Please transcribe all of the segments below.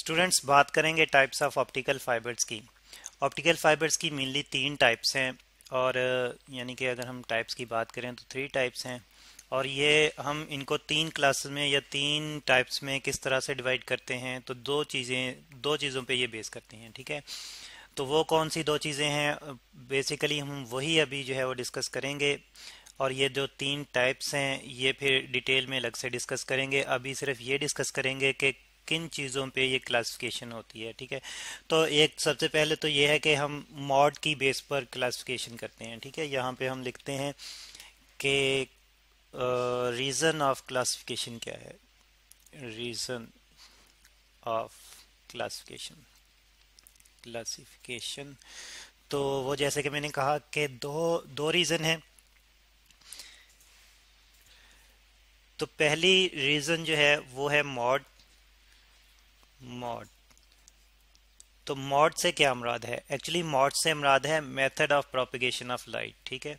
Students بات کریں گے ٹائپس آف آپٹیکل فائبرز کی آپٹیکل فائبرز کی مینلی تین ٹائپس ہیں اور یعنی کہ اگر ہم ٹائپس کی بات کریں تو تھری ٹائپس ہیں اور یہ ہم ان کو تین کلاسز میں یا تین ٹائپس میں کس طرح سے ڈیوائڈ کرتے ہیں تو دو چیزیں دو چیزوں پہ یہ بیس کرتے ہیں ٹھیک ہے تو وہ کون سی دو چیزیں ہیں بیسیکلی ہم وہی ابھی جو ہے وہ ڈسکس کریں گے اور یہ جو تین ٹائپس ہیں یہ پھر ڈیٹیل میں الگ سے ڈسکس کریں گے ابھی صرف یہ ڈسکس کریں گے کہ کن چیزوں پہ یہ کلاسفکیشن ہوتی ہے، ٹھیک ہے؟ تو ایک سب سے پہلے تو یہ ہے کہ ہم موڈ کی بیس پر کلاسفکیشن کرتے ہیں، ٹھیک ہے؟ یہاں پہ ہم لکھتے ہیں کہ ریزن آف کلاسفکیشن کیا ہے؟ ریزن آف کلاسفکیشن کلاسیفیکیشن تو وہ جیسے کہ میں نے کہا کہ دو دو ریزن ہیں۔ تو پہلی ریزن جو ہے وہ ہے موڈ موڈ تو موڈ سے کیا امراد ہے؟ ایکچولی موڈ سے امراد ہے method of propagation of light ٹھیک ہے؟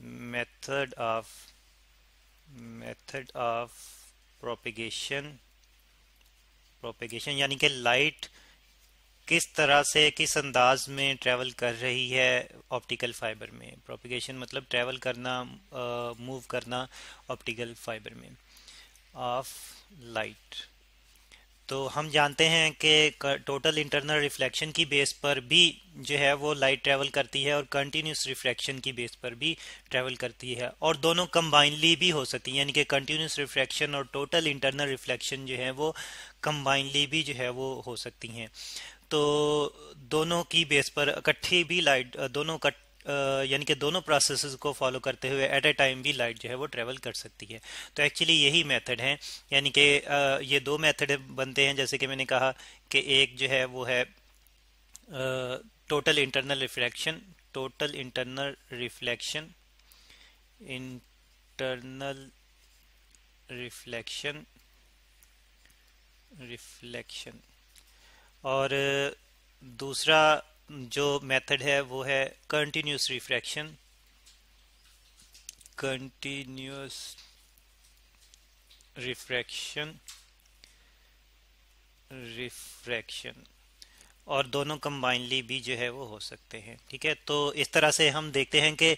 Method of method of propagation propagation یعنی کہ لائٹ کس طرح سے کس انداز میں ٹریول کر رہی ہے آپٹیکل فائبر میں۔ پروپیگیشن مطلب ٹریول کرنا موو کرنا آپٹیکل فائبر میں۔ آف لائٹ تو ہم جانتے ہیں کہ ٹوٹل انٹرنل ریفلیکشن کی بیس پر بھی جو ہے وہ لائٹ ٹریول کرتی ہے اور کنٹینیوس ریفلیکشن کی بیس پر بھی ٹریول کرتی ہے اور دونوں کمبائنلی بھی ہو سکتی ہیں یعنی کہ کنٹینیوس ریفلیکشن اور ٹوٹل انٹرنل ریفلیکشن جو ہے وہ کمبائنلی بھی جو ہے وہ ہو سکتی ہیں۔ تو دونوں کی بیس پر اکٹھی بھی لائٹ دونوں یعنی کہ دونوں پروسیسز کو فالو کرتے ہوئے ایٹ اے ٹائم بھی لائٹ جو ہے وہ ٹریول کر سکتی ہے۔ تو ایکچولی یہی میتھڈ ہے یعنی کہ یہ دو میتھڈ بنتے ہیں۔ جیسے کہ میں نے کہا کہ ایک جو ہے وہ ہے total internal reflection total internal reflection internal reflection reflection اور دوسرا جو میتھڈ ہے وہ ہے continuous refraction continuous refraction refraction اور دونوں کمبائنلی بھی جو ہے وہ ہو سکتے ہیں، ٹھیک ہے؟ تو اس طرح سے ہم دیکھتے ہیں کہ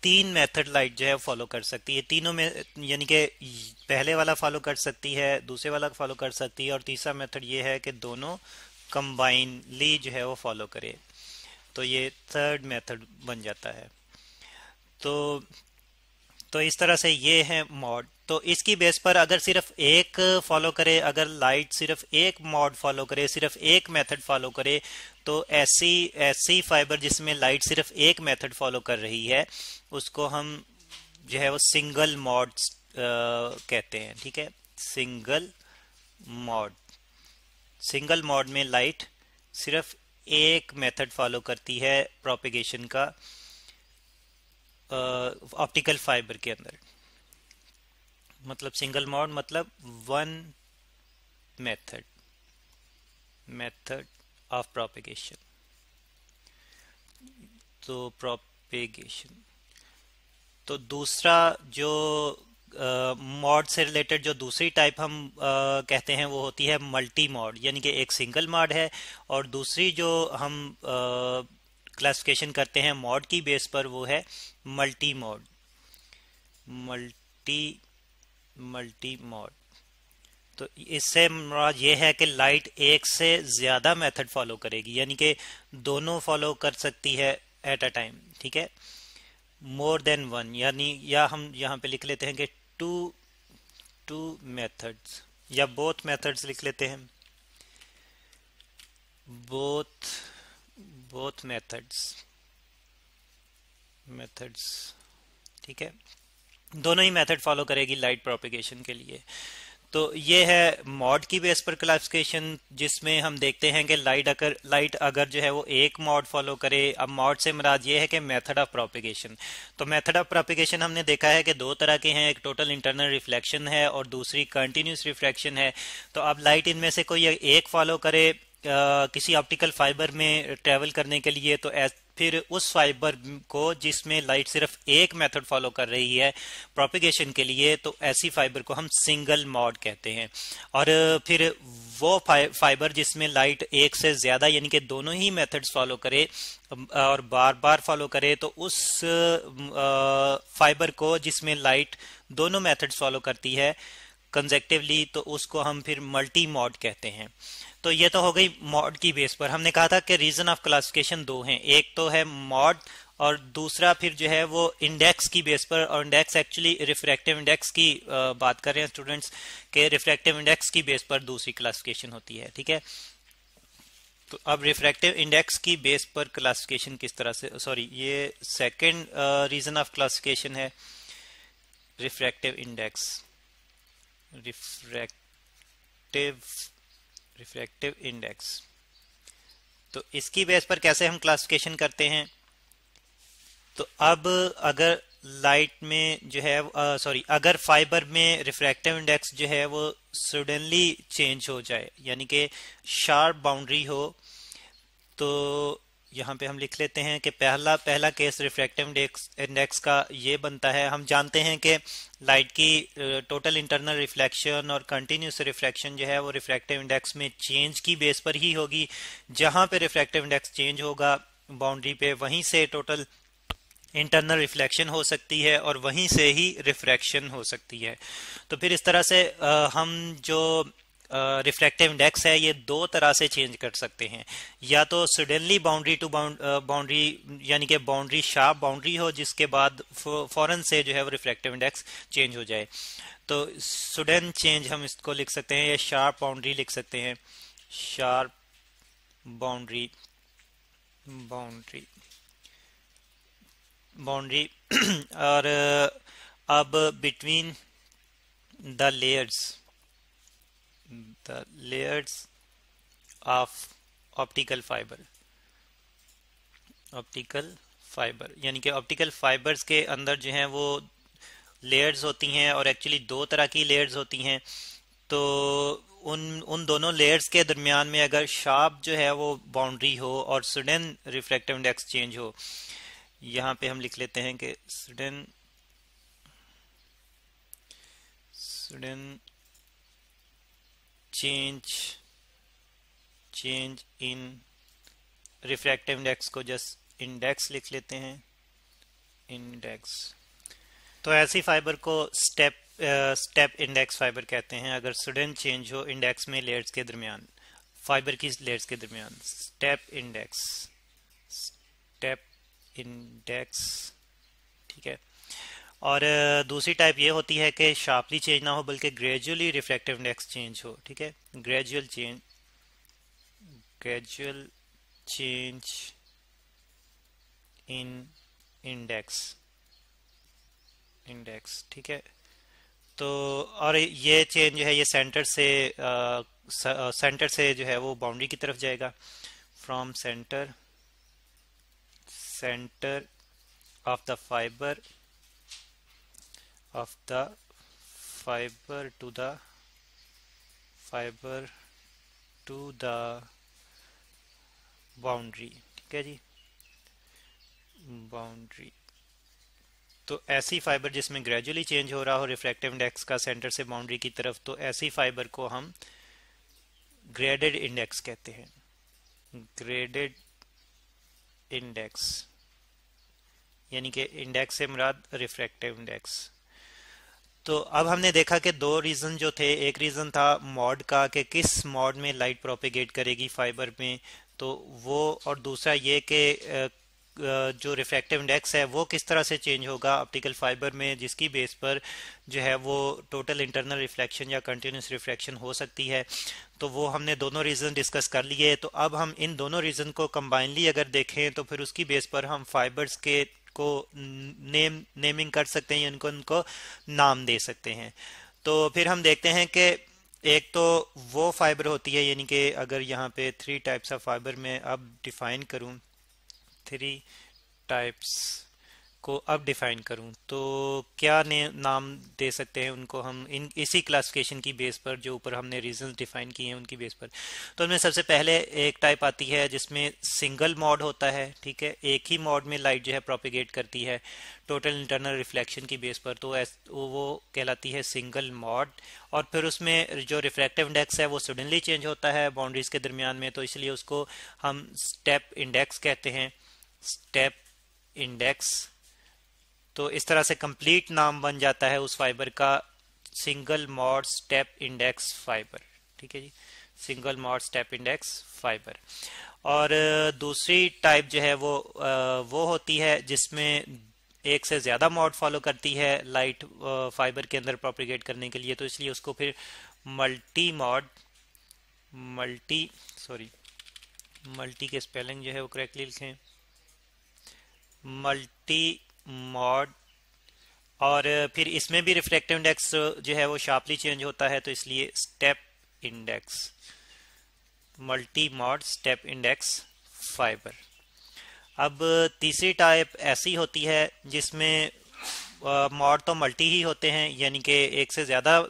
تین میتھڈ لائٹ جو ہے فالو کر سکتی ہے۔ تینوں میں یعنی کہ پہلے والا فالو کر سکتی ہے، دوسرے والا فالو کر سکتی ہے، اور تیسرا میتھڈ یہ ہے کہ دونوں کمبائنلی جو ہے وہ فالو کرے۔ تو یہ تھرڈ میتھڈ بن جاتا ہے۔ تو تو اس طرح سے یہ ہے موڈ تو اس کی بیس پر اگر صرف ایک فالو کرے، اگر لائٹ صرف ایک موڈ فالو کرے، صرف ایک میتھڈ فالو کرے، تو ایسی ایسی فائبر جس میں لائٹ صرف ایک میتھڈ فالو کر رہی ہے، اس کو ہم جو ہے وہ سنگل موڈ کہتے ہیں۔ ٹھیک ہے؟ سنگل موڈ سنگل موڈ میں لائٹ صرف ایک میتھڈ فالو کرتی ہے پروپیگیشن کا آپٹیکل فائبر کے اندر۔ مطلب سنگل موڈ مطلب one method method of propagation تو پروپیگیشن تو دوسرا جو موڈ سے ریلیٹڈ جو دوسری ٹائپ ہم کہتے ہیں وہ ہوتی ہے ملٹی موڈ یعنی کہ ایک سنگل موڈ ہے اور دوسری جو ہم کلاسفکیشن کرتے ہیں موڈ کی بیس پر وہ ہے multi mode. Multi multi mode. تو اس سے مراد یہ ہے کہ لائٹ ایک سے زیادہ میتھڈ فالو کرے گی یعنی کہ دونوں فالو کر سکتی ہے ایٹ اے ٹائم، ٹھیک ہے؟ مور دین ون یعنی یا ہم یہاں پہ لکھ لیتے ہیں کہ ٹو ٹو میتھڈس یا بوتھ میتھڈس لکھ لیتے ہیں بوتھ بوتھ میتھڈس میتھڈس ٹھیک ہے؟ دونوں ہی میتھڈ فالو کرے گی لائٹ پروپیگیشن کے لیے. تو یہ ہے موڈ کی بیس پر کلاسفکیشن جس میں ہم دیکھتے ہیں کہ لائٹ اگر لائٹ اگر جو ہے وہ ایک موڈ فالو کرے، اب موڈ سے مراد یہ ہے کہ میتھڈ آف پروپیگیشن تو میتھڈ آف پروپیگیشن ہم نے دیکھا ہے کہ دو طرح کے ہیں، ایک ٹوٹل انٹرنل ریفلیکشن ہے اور دوسری کنٹینیوس ریفلیکشن ہے۔ تو اب لائٹ ان میں سے کوئی ایک فالو کرے کسی آپٹیکل فائبر میں ٹریول کرنے کے لیے، تو پھر اس فائبر کو جس میں لائٹ صرف ایک میتھڈ فالو کر رہی ہے پروپیگیشن کے لیے، تو ایسی فائبر کو ہم سنگل موڈ کہتے ہیں۔ اور پھر وہ فائبر جس میں لائٹ ایک سے زیادہ یعنی کہ دونوں ہی میتھڈز فالو کرے، اور بار بار فالو کرے، تو اس فائبر کو جس میں لائٹ دونوں میتھڈز فالو کرتی ہے کنزیکٹولی تو اس کو ہم پھر ملٹی موڈ کہتے ہیں۔ تو یہ تو ہو گئی موڈ کی بیس پر۔ ہم نے کہا تھا کہ ریزن آف کلاسفکیشن دو ہیں۔ ایک تو ہے موڈ اور دوسرا پھر جو ہے وہ انڈیکس کی بیس پر۔ اور انڈیکس ایکچولی ریفریکٹیو انڈیکس کی بات کر رہے ہیں اسٹوڈینٹس کہ ریفریکٹیو انڈیکس کی بیس پر دوسری کلاسفکیشن ہوتی ہے، ٹھیک ہے؟ تو اب ریفریکٹیو انڈیکس کی بیس پر کلاسفکیشن کس طرح سے، سوری، یہ سیکنڈ ریزن آف کلاسفکیشن ہے۔ Refractive index, refractive refractive index تو اس کی بیس پر کیسے ہم کلاسفکیشن کرتے ہیں؟ تو اب اگر لائٹ میں جو ہے سوری اگر فائبر میں ریفریکٹیو انڈیکس جو ہے وہ سڈنلی چینج ہو جائے یعنی کہ شارپ باؤنڈری ہو، تو یہاں پہ ہم لکھ لیتے ہیں کہ پہلا پہلا کیس ریفریکٹیو انڈیکس کا یہ بنتا ہے۔ ہم جانتے ہیں کہ لائٹ کی ٹوٹل انٹرنل ریفلیکشن اور کنٹینیوس ریفلیکشن جو ہے وہ ریفریکٹیو انڈیکس میں چینج کی بیس پر ہی ہوگی۔ جہاں پہ ریفریکٹیو انڈیکس چینج ہوگا باؤنڈری پہ وہیں سے ٹوٹل انٹرنل ریفلیکشن ہو سکتی ہے اور وہیں سے ہی ریفریکشن ہو سکتی ہے۔ تو پھر اس طرح سے ہم جو ریفلیکٹیو انڈیکس ہے، یہ دو طرح سے چینج کر سکتے ہیں۔ یا تو سڈنلی باؤنڈری ٹو باؤنڈری یعنی کہ باؤنڈری شارپ باؤنڈری ہو، جس کے بعد فورن سے جو ہے وہ ریفلیکٹیو انڈیکس چینج ہو جائے۔ تو سڈن چینج ہم اس کو لکھ سکتے ہیں یا شارپ باؤنڈری لکھ سکتے ہیں۔ شارپ باؤنڈری باؤنڈری باؤنڈری اور اب between the layers layers of optical fibre optical fibre یعنی کہ آپٹیکل فائبرز کے اندر جو ہیں وہ لیئرز ہوتی ہیں اور ایکچولی دو طرح کی لیئرز ہوتی ہیں تو ان ان دونوں لیئرز کے درمیان میں اگر شارپ جو ہے وہ باؤنڈری ہو اور سڈن ریفلیکٹیو انڈیکس چینج ہو یہاں پہ ہم لکھ لیتے ہیں کہ sudden sudden change change in refractive index کو جسٹ انڈیکس لکھ لیتے ہیں. انڈیکس تو ایسی فائبر کو سٹیپ سٹیپ انڈیکس فائبر کہتے ہیں. اگر سڈن چینج ہو انڈیکس میں لیئرز کے درمیان فائبر کی لیئرز کے درمیان سٹیپ انڈیکس سٹیپ انڈیکس ٹھیک ہے. اور دوسری ٹائپ یہ ہوتی ہے کہ شارپلی چینج نہ ہو بلکہ گریجولی ریفلیکٹیو انڈیکس چینج ہو، ٹھیک ہے؟ Gradual change gradual change in index index ٹھیک ہے؟ تو، اور یہ چینج جو ہے، یہ سینٹر سے سینٹر سے جو ہے، وہ باؤنڈری کی طرف جائے گا۔ From centre centre of the fibre of the fiber to the fiber to the boundary ٹھیک ہے جی باؤنڈری تو ایسی فائبر جس میں گریجولی چینج ہو رہا ہو ریفلیکٹیو انڈیکس کا سینٹر سے باؤنڈری کی طرف تو ایسی فائبر کو ہم گریڈڈ انڈیکس کہتے ہیں گریڈڈ انڈیکس یعنی کہ انڈیکس سے مراد ریفلیکٹیو انڈیکس تو اب ہم نے دیکھا کہ دو ریزن جو تھے، ایک ریزن تھا موڈ کا کہ کس موڈ میں لائٹ پروپیگیٹ کرے گی فائبر میں، تو وہ اور دوسرا یہ کہ جو ریفریکٹیو انڈیکس ہے وہ کس طرح سے چینج ہوگا آپٹیکل فائبر میں، جس کی بیس پر جو ہے وہ ٹوٹل انٹرنل ریفلیکشن یا کنٹینیوس ریفلیکشن ہو سکتی ہے۔ تو وہ ہم نے دونوں ریزن ڈسکس کر لیے۔ تو اب ہم ان دونوں ریزن کو کمبائنلی اگر دیکھیں تو پھر اس کی بیس پر ہم فائبرز کے کو نیم نیمنگ کر سکتے ہیں ان کو ان کو نام دے سکتے ہیں۔ تو پھر ہم دیکھتے ہیں کہ ایک تو وہ فائبر ہوتی ہے یعنی کہ اگر یہاں پہ تھری ٹائپس آف فائبر میں اب ڈیفائن کروں تھری ٹائپس کو اب ڈیفائن کروں۔ تو کیا نام دے سکتے ہیں ان کو ہم ان اسی کلاسفکیشن کی بیس پر جو اوپر ہم نے ریزنز ڈیفائن کیے ہیں ان کی بیس پر۔ تو ان میں سب سے پہلے ایک ٹائپ آتی ہے جس میں سنگل موڈ ہوتا ہے، ٹھیک ہے؟ ایک ہی موڈ میں لائٹ جو ہے پروپیگیٹ کرتی ہے ٹوٹل انٹرنل ریفلیکشن کی بیس پر۔ تو وہ کہلاتی ہے سنگل موڈ اور پھر اس میں جو ریفلیکٹیو انڈیکس ہے وہ سڈنلی چینج ہوتا ہے باؤنڈریز کے درمیان میں۔ تو اس لیے اس کو ہم سٹیپ انڈیکس کہتے ہیں۔ سٹیپ انڈیکس تو اس طرح سے کمپلیٹ نام بن جاتا ہے اس فائبر کا single mode step index fibre ٹھیک ہے جی؟ Single mode step index fibre اور دوسری ٹائپ جو ہے وہ وہ ہوتی ہے جس میں ایک سے زیادہ موڈ فالو کرتی ہے لائٹ فائبر کے اندر پروپیگیٹ کرنے کے لیے۔ تو اس لیے اس کو پھر multi mode multi sorry multi کے اسپیلنگ جو ہے وہ کریکٹلی لکھیں۔ ملٹی موڈ اور پھر اس میں بھی ریفلیکٹو انڈیکس جو ہے وہ شارپلی چینج ہوتا ہے، تو اس لیے step index multi mode step index fibre اب تیسری ٹائپ ایسی ہوتی ہے جس میں موڈ تو ملٹی ہی ہوتے ہیں یعنی کہ ایک سے زیادہ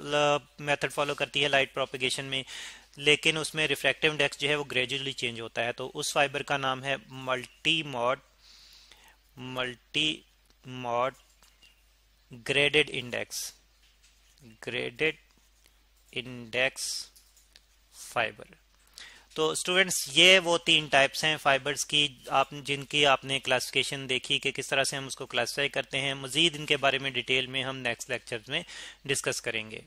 میتھڈ فالو کرتی ہے لائٹ پروپیگیشن میں، لیکن اس میں ریفلیکٹو انڈیکس جو ہے وہ گریجولی چینج ہوتا ہے۔ تو اس فائبر کا نام ہے multi mode multi mod graded index graded index fibre تو اسٹوڈینٹس یہ وہ تین ٹائپس ہیں فائبرز کی. آپ جن کی آپ نے کلاسفیکیشن دیکھی کہ کس طرح سے ہم اس کو کلاسیفائی کرتے ہیں. مزید ان کے بارے میں ڈیٹیل میں ہم نیکسٹ لیکچر میں ڈسکس کریں گے.